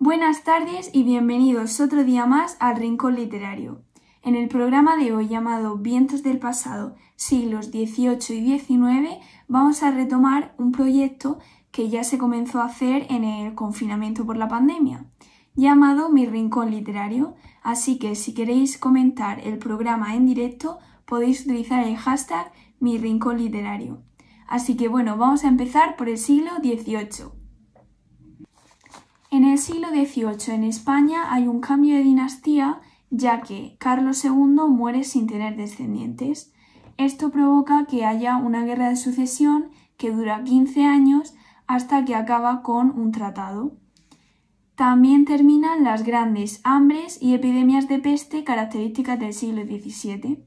Buenas tardes y bienvenidos otro día más al Rincón Literario. En el programa de hoy llamado Vientos del pasado, siglos XVIII y XIX, vamos a retomar un proyecto que ya se comenzó a hacer en el confinamiento por la pandemia, llamado Mi Rincón Literario. Así que si queréis comentar el programa en directo, podéis utilizar el hashtag Mi Rincón Literario. Así que bueno, vamos a empezar por el siglo XVIII. En el siglo XVIII en España hay un cambio de dinastía ya que Carlos II muere sin tener descendientes. Esto provoca que haya una guerra de sucesión que dura 15 años hasta que acaba con un tratado. También terminan las grandes hambres y epidemias de peste características del siglo XVII.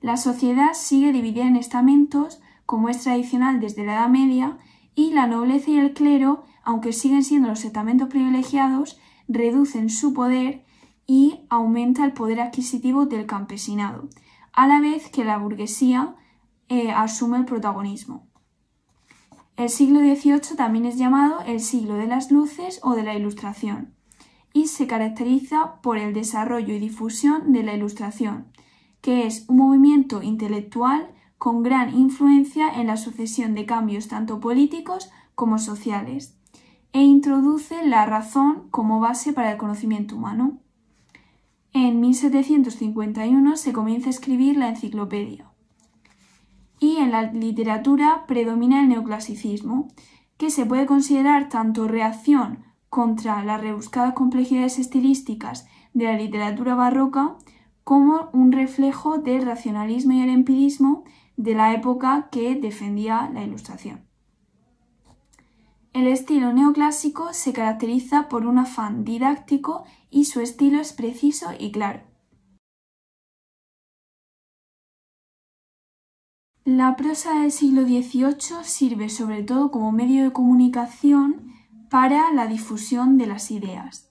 La sociedad sigue dividida en estamentos, como es tradicional desde la Edad Media, y la nobleza y el clero aunque siguen siendo los estamentos privilegiados, reducen su poder y aumenta el poder adquisitivo del campesinado, a la vez que la burguesía eh, asume el protagonismo. El siglo XVIII también es llamado el siglo de las luces o de la ilustración y se caracteriza por el desarrollo y difusión de la ilustración, que es un movimiento intelectual con gran influencia en la sucesión de cambios tanto políticos como sociales e introduce la razón como base para el conocimiento humano. En 1751 se comienza a escribir la enciclopedia. Y en la literatura predomina el neoclasicismo, que se puede considerar tanto reacción contra las rebuscadas complejidades estilísticas de la literatura barroca como un reflejo del racionalismo y el empirismo de la época que defendía la Ilustración. El estilo neoclásico se caracteriza por un afán didáctico y su estilo es preciso y claro. La prosa del siglo XVIII sirve sobre todo como medio de comunicación para la difusión de las ideas.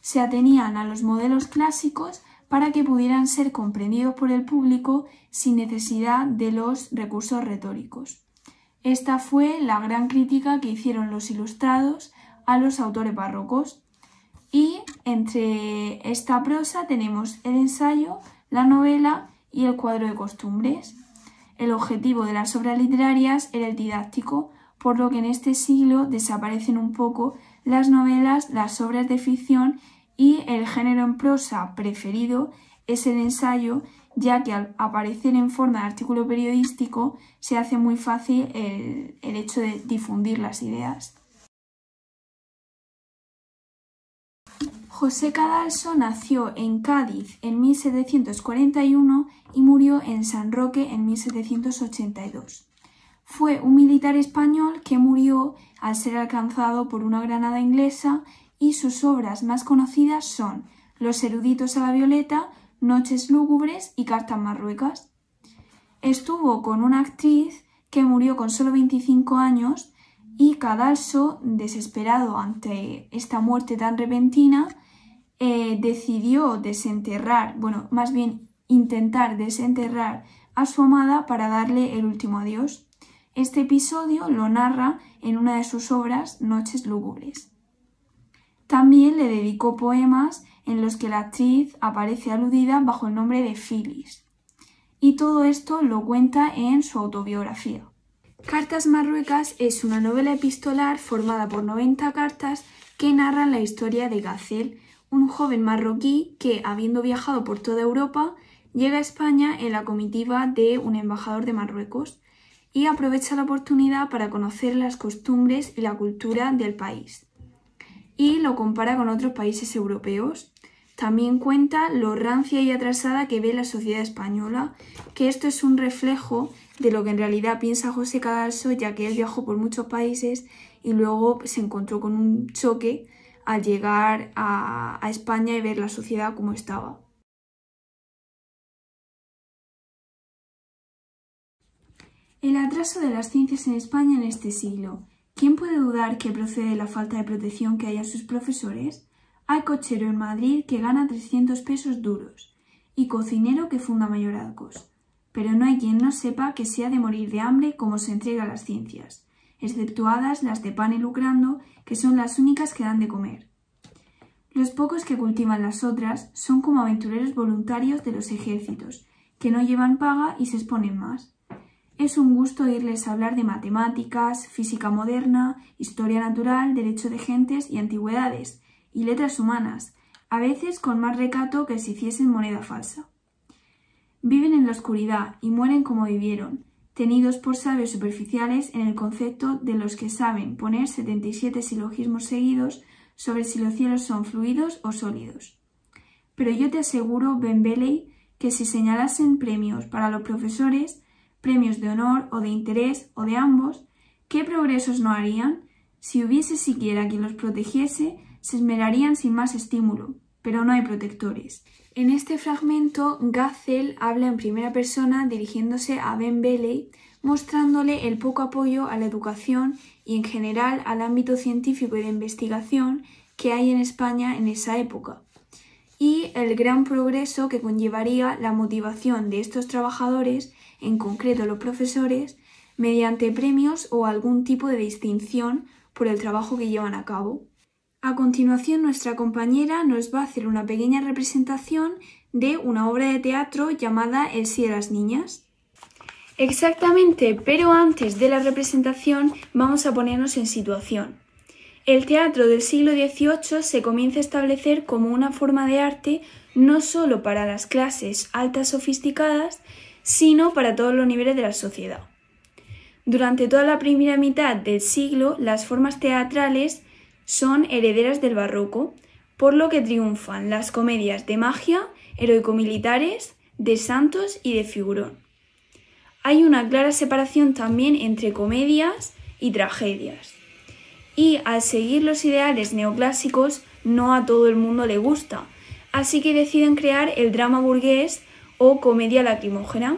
Se atenían a los modelos clásicos para que pudieran ser comprendidos por el público sin necesidad de los recursos retóricos. Esta fue la gran crítica que hicieron los ilustrados a los autores barrocos. Y entre esta prosa tenemos el ensayo, la novela y el cuadro de costumbres. El objetivo de las obras literarias era el didáctico, por lo que en este siglo desaparecen un poco las novelas, las obras de ficción y el género en prosa preferido es el ensayo ya que al aparecer en forma de artículo periodístico se hace muy fácil el, hecho de difundir las ideas. José Cadalso nació en Cádiz en 1741 y murió en San Roque en 1782. Fue un militar español que murió al ser alcanzado por una granada inglesa y sus obras más conocidas son Los eruditos a la violeta, Noches lúgubres y Cartas marruecas. Estuvo con una actriz que murió con solo 25 años y Cadalso, desesperado ante esta muerte tan repentina, eh, decidió desenterrar, bueno, más bien intentar desenterrar a su amada para darle el último adiós. Este episodio lo narra en una de sus obras, Noches lúgubres. También le dedicó poemas en los que la actriz aparece aludida bajo el nombre de Phyllis. Y todo esto lo cuenta en su autobiografía. Cartas Marruecas es una novela epistolar formada por 90 cartas que narran la historia de Gazel, un joven marroquí que, habiendo viajado por toda Europa, llega a España en la comitiva de un embajador de Marruecos y aprovecha la oportunidad para conocer las costumbres y la cultura del país. Y lo compara con otros países europeos también cuenta lo rancia y atrasada que ve la sociedad española, que esto es un reflejo de lo que en realidad piensa José Cadalso, ya que él viajó por muchos países y luego se encontró con un choque al llegar a, a España y ver la sociedad como estaba. El atraso de las ciencias en España en este siglo. ¿Quién puede dudar que procede de la falta de protección que hay a sus profesores? Hay cochero en Madrid que gana 300 pesos duros y cocinero que funda mayorazgos. Pero no hay quien no sepa que se ha de morir de hambre como se entrega a las ciencias, exceptuadas las de pan y lucrando, que son las únicas que dan de comer. Los pocos que cultivan las otras son como aventureros voluntarios de los ejércitos, que no llevan paga y se exponen más. Es un gusto oírles hablar de matemáticas, física moderna, historia natural, derecho de gentes y antigüedades, y letras humanas, a veces con más recato que si hiciesen moneda falsa. Viven en la oscuridad y mueren como vivieron, tenidos por sabios superficiales en el concepto de los que saben poner 77 silogismos seguidos sobre si los cielos son fluidos o sólidos. Pero yo te aseguro, Ben Beley, que si señalasen premios para los profesores, premios de honor o de interés o de ambos, ¿qué progresos no harían? Si hubiese siquiera quien los protegiese, se esmerarían sin más estímulo, pero no hay protectores. En este fragmento, Gazel habla en primera persona dirigiéndose a Ben Beley, mostrándole el poco apoyo a la educación y en general al ámbito científico y de investigación que hay en España en esa época, y el gran progreso que conllevaría la motivación de estos trabajadores, en concreto los profesores, mediante premios o algún tipo de distinción por el trabajo que llevan a cabo. A continuación, nuestra compañera nos va a hacer una pequeña representación de una obra de teatro llamada El sí de las niñas. Exactamente, pero antes de la representación vamos a ponernos en situación. El teatro del siglo XVIII se comienza a establecer como una forma de arte no solo para las clases altas sofisticadas, sino para todos los niveles de la sociedad. Durante toda la primera mitad del siglo, las formas teatrales son herederas del barroco, por lo que triunfan las comedias de magia, heroico-militares, de santos y de figurón. Hay una clara separación también entre comedias y tragedias. Y al seguir los ideales neoclásicos, no a todo el mundo le gusta, así que deciden crear el drama burgués o comedia lacrimógena,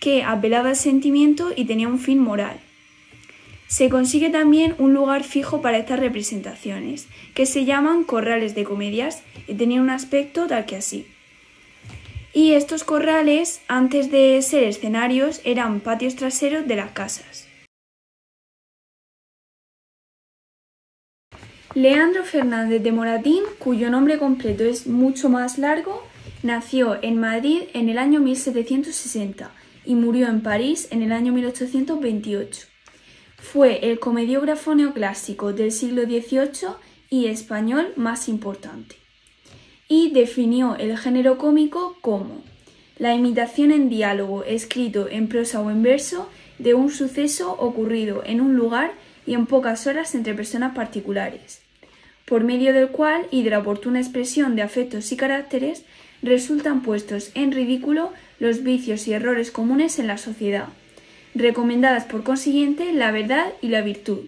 que apelaba al sentimiento y tenía un fin moral. Se consigue también un lugar fijo para estas representaciones, que se llaman corrales de comedias y tenían un aspecto tal que así. Y estos corrales, antes de ser escenarios, eran patios traseros de las casas. Leandro Fernández de Moratín, cuyo nombre completo es mucho más largo, nació en Madrid en el año 1760 y murió en París en el año 1828. Fue el comediógrafo neoclásico del siglo XVIII y español más importante y definió el género cómico como la imitación en diálogo escrito en prosa o en verso de un suceso ocurrido en un lugar y en pocas horas entre personas particulares, por medio del cual y de la oportuna expresión de afectos y caracteres resultan puestos en ridículo los vicios y errores comunes en la sociedad, recomendadas por consiguiente la verdad y la virtud.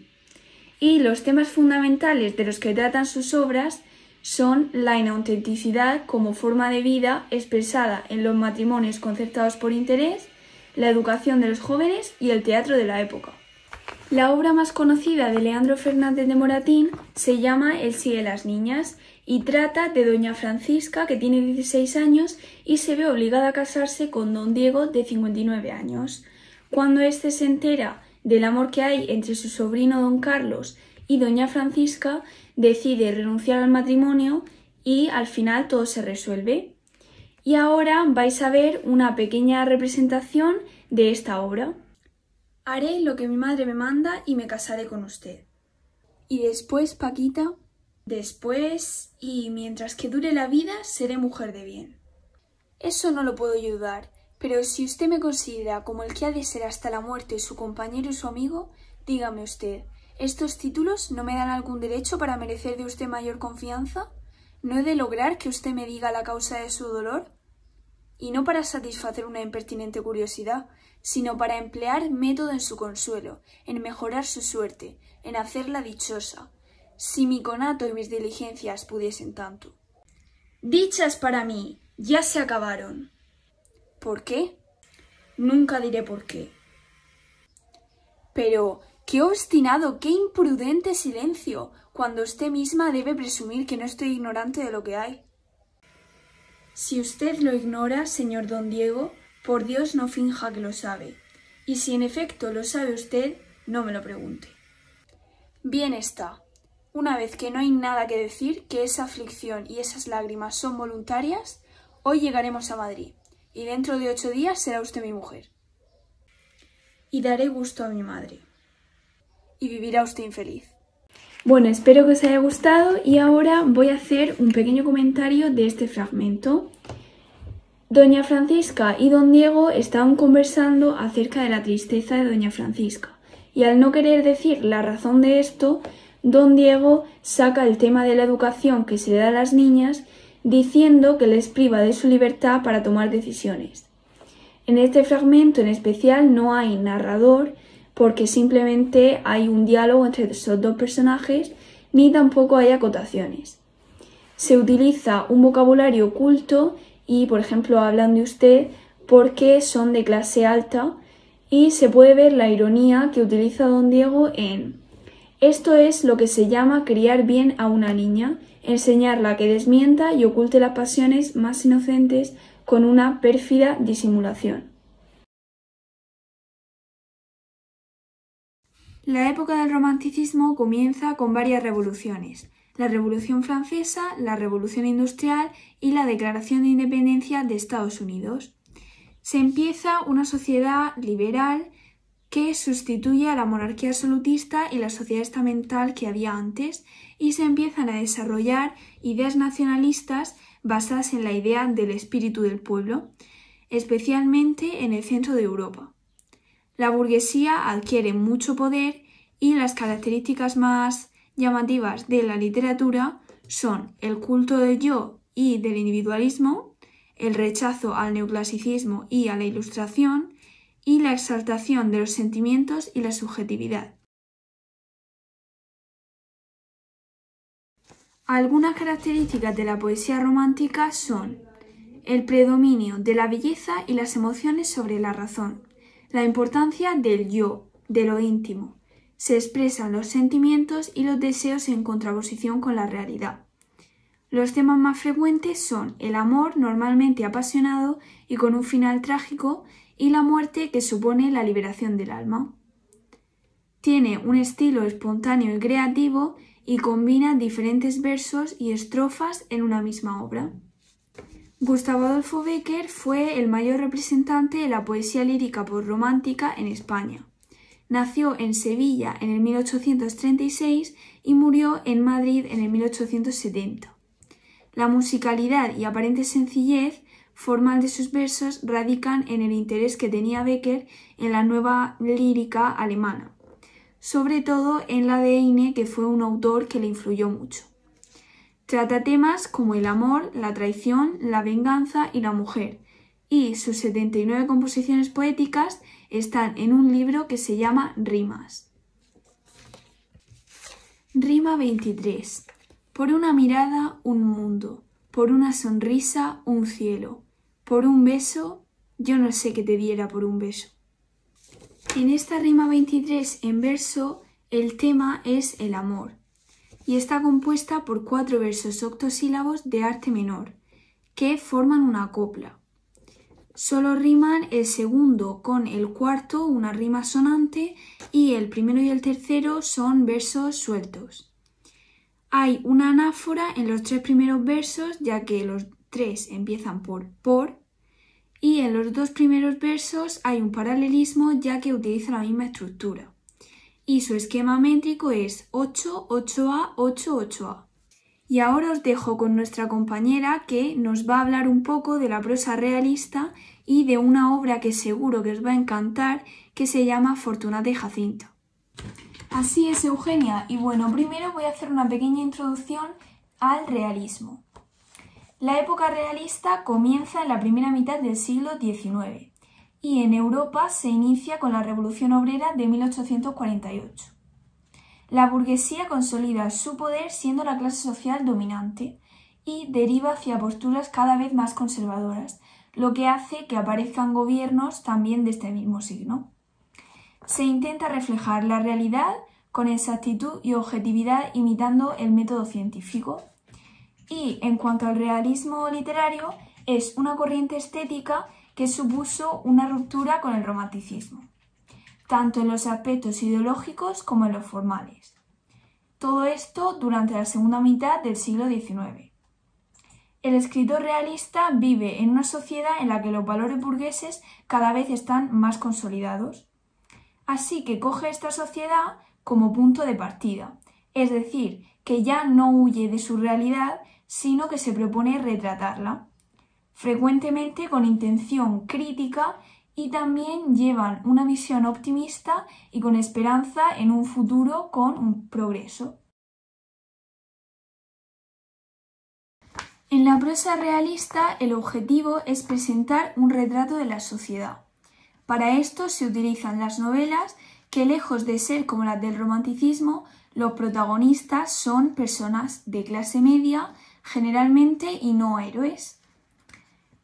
Y los temas fundamentales de los que tratan sus obras son la inautenticidad como forma de vida expresada en los matrimonios concertados por interés, la educación de los jóvenes y el teatro de la época. La obra más conocida de Leandro Fernández de Moratín se llama El sí de las niñas y trata de doña Francisca que tiene 16 años y se ve obligada a casarse con don Diego de 59 años. Cuando éste se entera del amor que hay entre su sobrino don Carlos y doña Francisca decide renunciar al matrimonio y al final todo se resuelve. Y ahora vais a ver una pequeña representación de esta obra. Haré lo que mi madre me manda y me casaré con usted. Y después, Paquita, después y mientras que dure la vida, seré mujer de bien. Eso no lo puedo ayudar, pero si usted me considera como el que ha de ser hasta la muerte su compañero y su amigo, dígame usted, ¿Estos títulos no me dan algún derecho para merecer de usted mayor confianza? ¿No he de lograr que usted me diga la causa de su dolor? Y no para satisfacer una impertinente curiosidad, sino para emplear método en su consuelo, en mejorar su suerte, en hacerla dichosa, si mi conato y mis diligencias pudiesen tanto. Dichas para mí, ya se acabaron. ¿Por qué? Nunca diré por qué. Pero, ¡Qué obstinado, qué imprudente silencio! cuando usted misma debe presumir que no estoy ignorante de lo que hay. Si usted lo ignora, señor don Diego, por Dios no finja que lo sabe. Y si en efecto lo sabe usted, no me lo pregunte. Bien está. Una vez que no hay nada que decir, que esa aflicción y esas lágrimas son voluntarias, hoy llegaremos a Madrid, y dentro de ocho días será usted mi mujer. Y daré gusto a mi madre. Y vivirá usted infeliz. Bueno, espero que os haya gustado y ahora voy a hacer un pequeño comentario de este fragmento. Doña Francisca y don Diego estaban conversando acerca de la tristeza de doña Francisca y al no querer decir la razón de esto, don Diego saca el tema de la educación que se le da a las niñas diciendo que les priva de su libertad para tomar decisiones. En este fragmento en especial no hay narrador porque simplemente hay un diálogo entre esos dos personajes ni tampoco hay acotaciones. Se utiliza un vocabulario oculto y, por ejemplo, hablan de usted porque son de clase alta y se puede ver la ironía que utiliza don Diego en esto es lo que se llama criar bien a una niña, enseñarla que desmienta y oculte las pasiones más inocentes con una pérfida disimulación. La época del romanticismo comienza con varias revoluciones, la Revolución Francesa, la Revolución Industrial y la Declaración de Independencia de Estados Unidos. Se empieza una sociedad liberal que sustituye a la monarquía absolutista y la sociedad estamental que había antes y se empiezan a desarrollar ideas nacionalistas basadas en la idea del espíritu del pueblo, especialmente en el centro de Europa. La burguesía adquiere mucho poder y las características más llamativas de la literatura son el culto del yo y del individualismo, el rechazo al neoclasicismo y a la ilustración, y la exaltación de los sentimientos y la subjetividad. Algunas características de la poesía romántica son el predominio de la belleza y las emociones sobre la razón, la importancia del yo, de lo íntimo, se expresan los sentimientos y los deseos en contraposición con la realidad. Los temas más frecuentes son el amor normalmente apasionado y con un final trágico y la muerte que supone la liberación del alma. Tiene un estilo espontáneo y creativo y combina diferentes versos y estrofas en una misma obra. Gustavo Adolfo Becker fue el mayor representante de la poesía lírica romántica en España. Nació en Sevilla en el 1836 y murió en Madrid en el 1870. La musicalidad y aparente sencillez formal de sus versos radican en el interés que tenía Becker en la nueva lírica alemana, sobre todo en la de Heine, que fue un autor que le influyó mucho. Trata temas como el amor, la traición, la venganza y la mujer, y sus 79 composiciones poéticas están en un libro que se llama Rimas. Rima 23. Por una mirada, un mundo por una sonrisa un cielo, por un beso yo no sé qué te diera por un beso. En esta rima 23 en verso el tema es el amor y está compuesta por cuatro versos octosílabos de arte menor que forman una copla. Solo riman el segundo con el cuarto, una rima sonante, y el primero y el tercero son versos sueltos. Hay una anáfora en los tres primeros versos, ya que los tres empiezan por por, y en los dos primeros versos hay un paralelismo, ya que utiliza la misma estructura. Y su esquema métrico es 8, 8A, 8, 8A. Y ahora os dejo con nuestra compañera que nos va a hablar un poco de la prosa realista y de una obra que seguro que os va a encantar que se llama Fortunata y Jacinta. Así es, Eugenia. Y bueno, primero voy a hacer una pequeña introducción al realismo. La época realista comienza en la primera mitad del siglo XIX y en Europa se inicia con la Revolución Obrera de 1848. La burguesía consolida su poder siendo la clase social dominante y deriva hacia posturas cada vez más conservadoras, lo que hace que aparezcan gobiernos también de este mismo signo se intenta reflejar la realidad con exactitud y objetividad imitando el método científico. Y en cuanto al realismo literario, es una corriente estética que supuso una ruptura con el romanticismo, tanto en los aspectos ideológicos como en los formales. Todo esto durante la segunda mitad del siglo XIX. El escritor realista vive en una sociedad en la que los valores burgueses cada vez están más consolidados. Así que coge esta sociedad como punto de partida, es decir, que ya no huye de su realidad, sino que se propone retratarla, frecuentemente con intención crítica y también llevan una visión optimista y con esperanza en un futuro con un progreso. En la prosa realista el objetivo es presentar un retrato de la sociedad. Para esto se utilizan las novelas que lejos de ser como las del romanticismo, los protagonistas son personas de clase media generalmente y no héroes.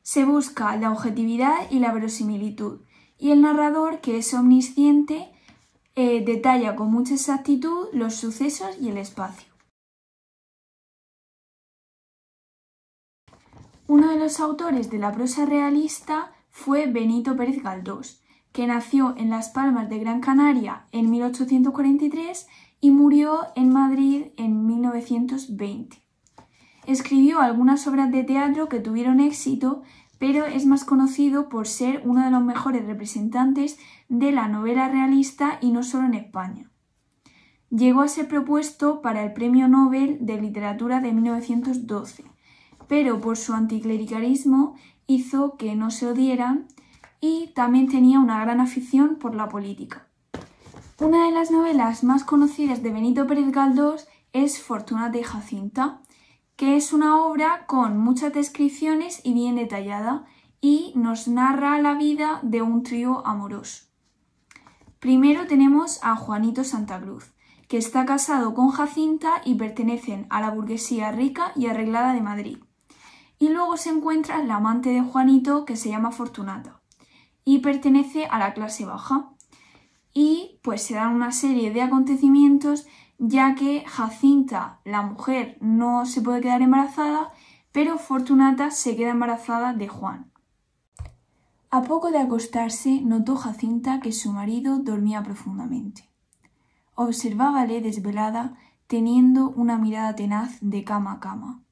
Se busca la objetividad y la verosimilitud, y el narrador, que es omnisciente, eh, detalla con mucha exactitud los sucesos y el espacio. Uno de los autores de la prosa realista fue Benito Pérez Galdós, que nació en Las Palmas de Gran Canaria en 1843 y murió en Madrid en 1920. Escribió algunas obras de teatro que tuvieron éxito, pero es más conocido por ser uno de los mejores representantes de la novela realista y no solo en España. Llegó a ser propuesto para el Premio Nobel de Literatura de 1912 pero por su anticlericalismo hizo que no se odieran y también tenía una gran afición por la política. Una de las novelas más conocidas de Benito Pérez Galdós es Fortunata y Jacinta, que es una obra con muchas descripciones y bien detallada y nos narra la vida de un trío amoroso. Primero tenemos a Juanito Santa Cruz, que está casado con Jacinta y pertenecen a la burguesía rica y arreglada de Madrid. Y luego se encuentra la amante de Juanito que se llama Fortunata y pertenece a la clase baja. Y pues se dan una serie de acontecimientos ya que Jacinta, la mujer, no se puede quedar embarazada, pero Fortunata se queda embarazada de Juan. A poco de acostarse, notó Jacinta que su marido dormía profundamente. Observábale desvelada, teniendo una mirada tenaz de cama a cama.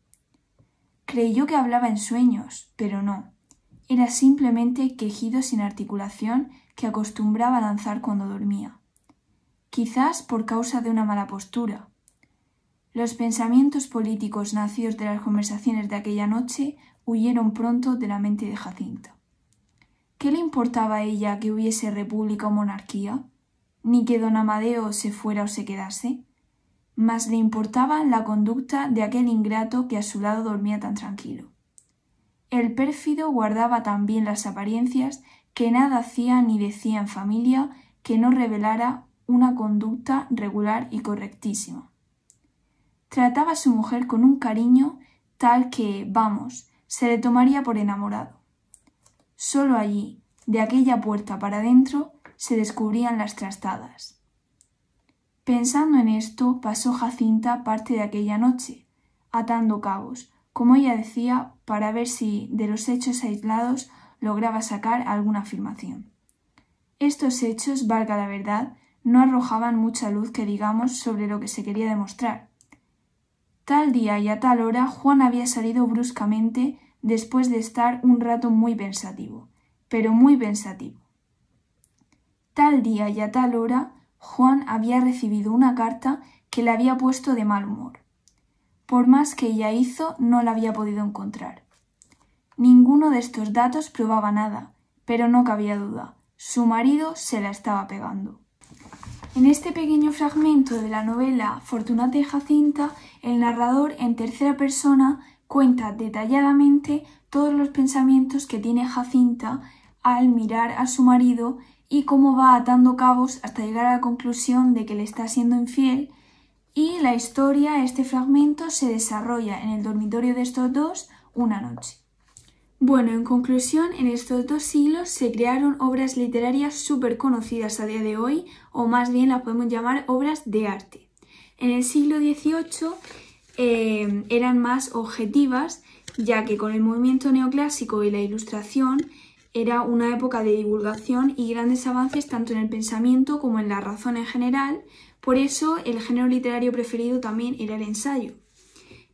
Creyó que hablaba en sueños, pero no. Era simplemente quejido sin articulación que acostumbraba a lanzar cuando dormía. Quizás por causa de una mala postura. Los pensamientos políticos nacidos de las conversaciones de aquella noche huyeron pronto de la mente de Jacinta. ¿Qué le importaba a ella que hubiese república o monarquía? Ni que don Amadeo se fuera o se quedase mas le importaba la conducta de aquel ingrato que a su lado dormía tan tranquilo. El pérfido guardaba tan bien las apariencias que nada hacía ni decía en familia que no revelara una conducta regular y correctísima. Trataba a su mujer con un cariño tal que, vamos, se le tomaría por enamorado. Solo allí, de aquella puerta para dentro, se descubrían las trastadas. Pensando en esto, pasó Jacinta parte de aquella noche, atando cabos, como ella decía, para ver si de los hechos aislados lograba sacar alguna afirmación. Estos hechos, valga la verdad, no arrojaban mucha luz que digamos sobre lo que se quería demostrar. Tal día y a tal hora Juan había salido bruscamente después de estar un rato muy pensativo, pero muy pensativo. Tal día y a tal hora Juan había recibido una carta que le había puesto de mal humor. Por más que ella hizo, no la había podido encontrar. Ninguno de estos datos probaba nada, pero no cabía duda. Su marido se la estaba pegando. En este pequeño fragmento de la novela Fortunata y Jacinta, el narrador en tercera persona cuenta detalladamente todos los pensamientos que tiene Jacinta al mirar a su marido y cómo va atando cabos hasta llegar a la conclusión de que le está siendo infiel y la historia, este fragmento, se desarrolla en el dormitorio de estos dos una noche. Bueno, en conclusión, en estos dos siglos se crearon obras literarias súper conocidas a día de hoy, o más bien las podemos llamar obras de arte. En el siglo XVIII eh, eran más objetivas, ya que con el movimiento neoclásico y la ilustración era una época de divulgación y grandes avances tanto en el pensamiento como en la razón en general, por eso el género literario preferido también era el ensayo.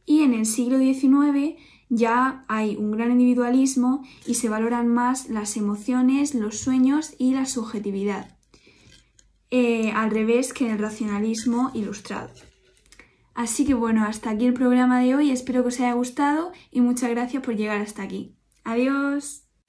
Y en el siglo XIX ya hay un gran individualismo y se valoran más las emociones, los sueños y la subjetividad, eh, al revés que en el racionalismo ilustrado. Así que bueno, hasta aquí el programa de hoy, espero que os haya gustado y muchas gracias por llegar hasta aquí. Adiós.